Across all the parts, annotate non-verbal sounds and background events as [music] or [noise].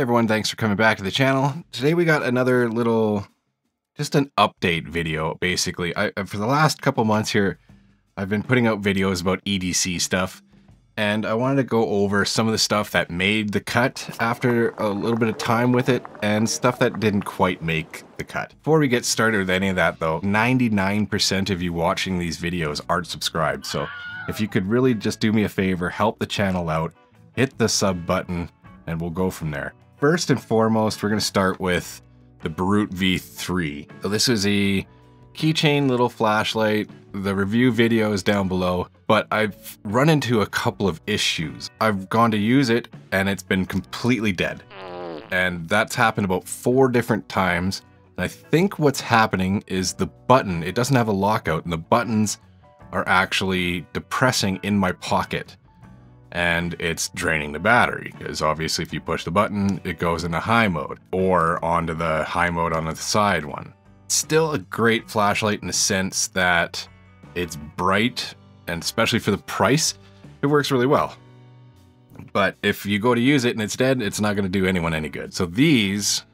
Everyone, thanks for coming back to the channel. Today we got another little, just an update video, basically. I, for the last couple months here, I've been putting out videos about EDC stuff, and I wanted to go over some of the stuff that made the cut after a little bit of time with it, and stuff that didn't quite make the cut. Before we get started with any of that though, 99% of you watching these videos aren't subscribed, so if you could really just do me a favor, help the channel out, hit the sub button, and we'll go from there. First and foremost, we're to start with the Boruit V3. So this is a keychain little flashlight. The review video is down below, but I've run into a couple of issues. I've gone to use it and it's been completely dead. And that's happened about four different times. And I think what's happening is the button, it doesn't have a lockout and the buttons are actually depressing in my pocket and it's draining the battery because obviously if you push the button it goes into high mode or onto the high mode on the side one. still a great flashlight in the sense that it's bright and especially for the price it works really well. But if you go to use it and it's dead it's not going to do anyone any good. So these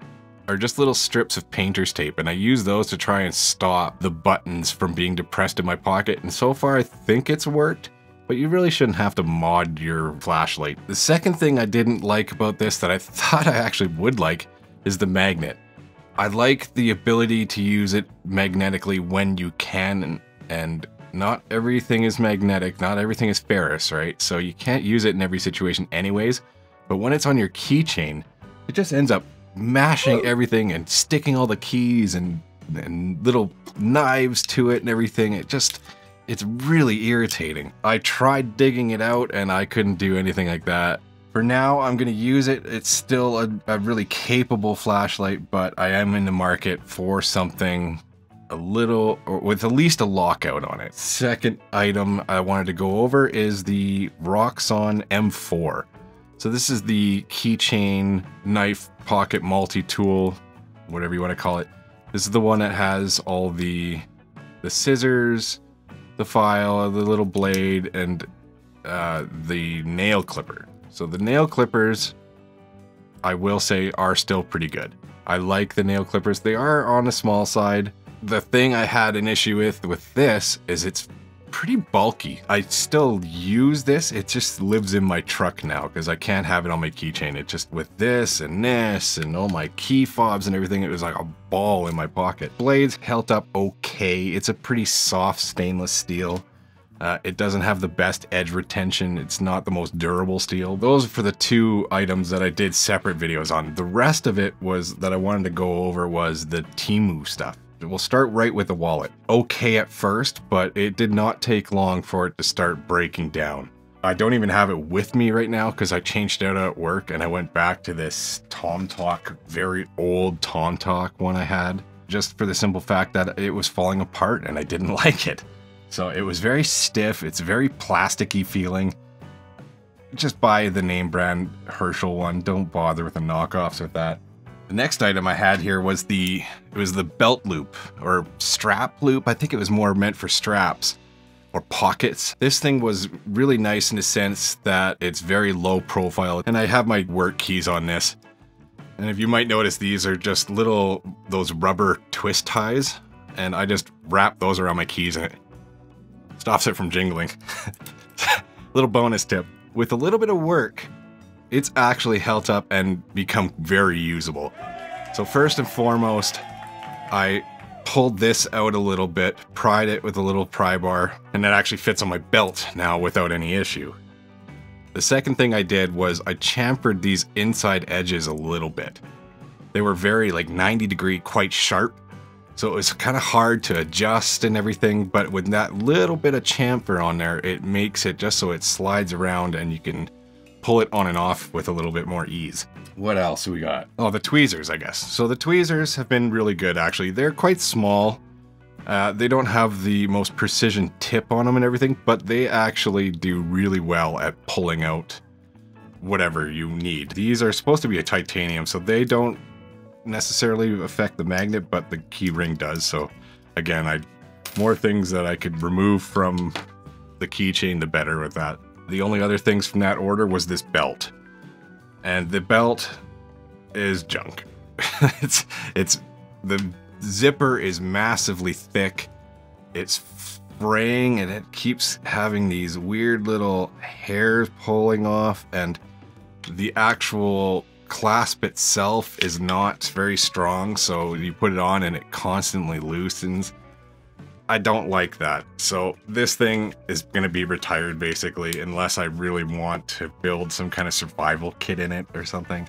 are just little strips of painter's tape and I use those to try and stop the buttons from being depressed in my pocket and so far I think it's worked but you really shouldn't have to mod your flashlight. The second thing I didn't like about this that I [laughs] thought I actually would like is the magnet. I like the ability to use it magnetically when you can and, and not everything is magnetic, not everything is ferrous, right? So you can't use it in every situation anyways, but when it's on your keychain, it just ends up mashing everything and sticking all the keys and, and little knives to it and everything. It just, it's really irritating. I tried digging it out and I couldn't do anything like that. For now, I'm going to use it. It's still a, a, really capable flashlight, but I am in the market for something a little, or with at least a lockout on it. Second item I wanted to go over is the Roxon M4. So this is the keychain knife pocket multi-tool, whatever you want to call it. This is the one that has all the the scissors, the file, the little blade, and uh, the nail clipper. So the nail clippers, I will say, are still pretty good. I like the nail clippers. They are on the small side. The thing I had an issue with with this is it's pretty bulky. I still use this. It just lives in my truck now because I can't have it on my keychain. It just with this and this and all my key fobs and everything, it was like a ball in my pocket. Blades held up okay. It's a pretty soft stainless steel. Uh, it doesn't have the best edge retention. It's not the most durable steel. Those for the two items that I did separate videos on. The rest of it was that I wanted to go over was the Temu stuff. We'll start right with the wallet. Okay at first, but it did not take long for it to start breaking down. I don't even have it with me right now because I changed out at work and I went back to this Tom Talk, very old Tom Talk one I had, just for the simple fact that it was falling apart and I didn't [laughs] like it. So it was very stiff, it's very plasticky feeling. Just buy the name brand Herschel one, don't bother with the knockoffs with that. The next item I had here was the it was the belt loop or strap loop. I think it was more meant for straps or pockets. This thing was really nice in the sense that it's very low profile and I have my work keys on this. And if you might notice, these are just little, those rubber twist ties. And I just wrap those around my keys and it stops it from jingling. [laughs] little bonus tip. With a little bit of work, it's actually held up and become very usable. So first and foremost, I pulled this out a little bit, pried it with a little pry bar, and it actually fits on my belt now without any issue. The second thing I did was I chamfered these inside edges a little bit. They were very like 90 degree, quite sharp, so it was kind of hard to adjust and everything, but with that little bit of chamfer on there, it makes it just so it slides around and you can pull it on and off with a little bit more ease. What else we got? Oh, the tweezers, I guess. So the tweezers have been really good, actually. They're quite small. Uh, they don't have the most precision tip on them and everything, but they actually do really well at pulling out whatever you need. These are supposed to be a titanium, so they don't necessarily affect the magnet, but the key ring does. So again, I more things that I could remove from the keychain, the better with that. The only other things from that order was this belt. And the belt, is junk. [laughs] it's it's the zipper is massively thick. It's fraying and it keeps having these weird little hairs pulling off and the actual clasp itself is not very strong so you put it on and it constantly loosens I don't like that. So this thing is going to be retired basically unless I really want to build some kind of survival kit in it or something.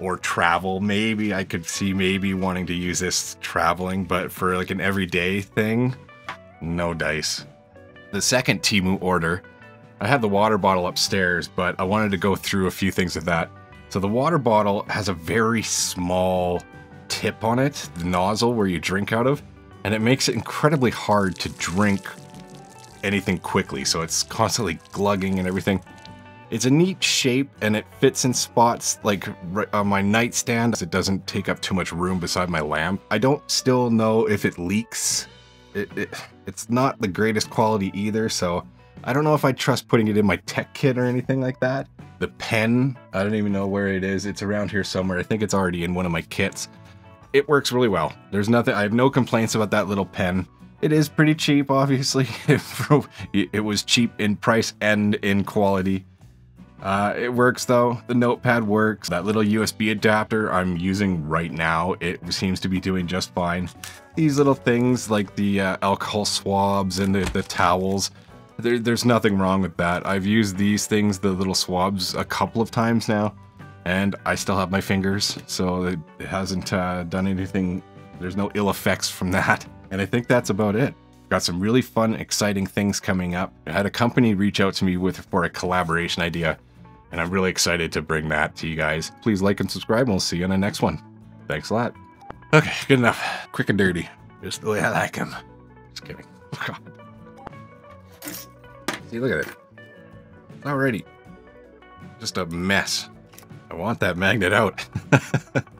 Or travel, maybe I could see maybe wanting to use this traveling, but for like an everyday thing, no dice. The second Temu order, I had the water bottle upstairs, but I wanted to go through a few things with that. So the water bottle has a very small tip on it, the nozzle where you drink out of and it makes it incredibly hard to drink anything quickly, so it's constantly glugging and everything. It's a neat shape and it fits in spots like right on my nightstand. It doesn't take up too much room beside my lamp. I don't still know if it leaks. It, it, it's not the greatest quality either, so I don't know if I trust putting it in my tech kit or anything like that. The pen, I don't even know where it is. It's around here somewhere. I think it's already in one of my kits it works really well. There's nothing, I have no complaints about that little pen. It is pretty cheap, obviously. [laughs] it was cheap in price and in quality. Uh, it works though. The notepad works. That little USB adapter I'm using right now, it seems to be doing just fine. These little things like the uh, alcohol swabs and the, the towels, there, there's nothing wrong with that. I've used these things, the little swabs, a couple of times now and I still have my fingers, so it, hasn't uh, done anything. There's no ill effects from that. And I think that's about it. Got some really fun, exciting things coming up. I had a company reach out to me with for a collaboration idea, and I'm really excited to bring that to you guys. Please like and subscribe, and we'll see you in the next one. Thanks a lot. Okay, good enough. Quick and dirty. Just the way I like them. Just kidding. [laughs] God. See, look at it. Already. Just a mess. I want that magnet out. [laughs]